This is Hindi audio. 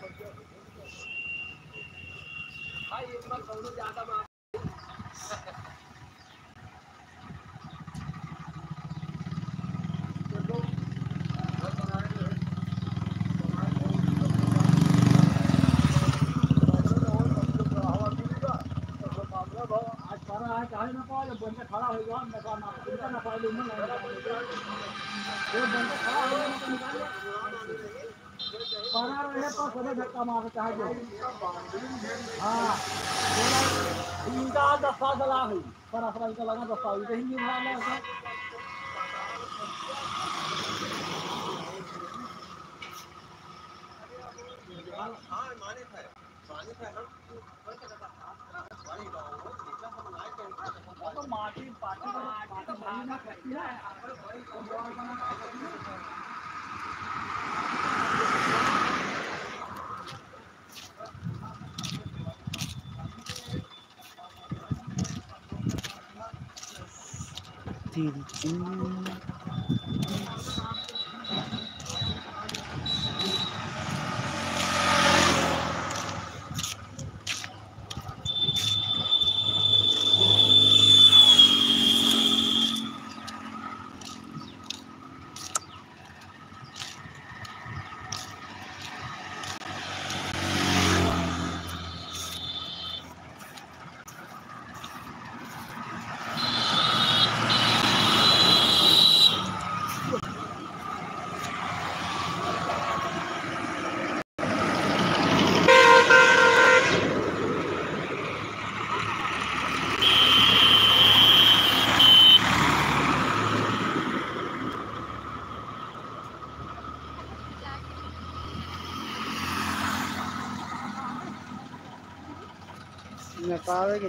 भाई बार कौनो ज़्यादा मार है चाहे ना पाए बन के खड़ा हो मैं कहा ना इनका ना पाए लूँगा ना ये बन के खड़ा हो गया तो निकाल पारा रहे तो सदा धक्का मार चाहे जो हाँ इनका दस्ता दला है पारा पारा इनका लगा दस्ता इधर ही नहीं भाला है तो माटी पाटी माटी भाई ना करती है। do do do. निकाले के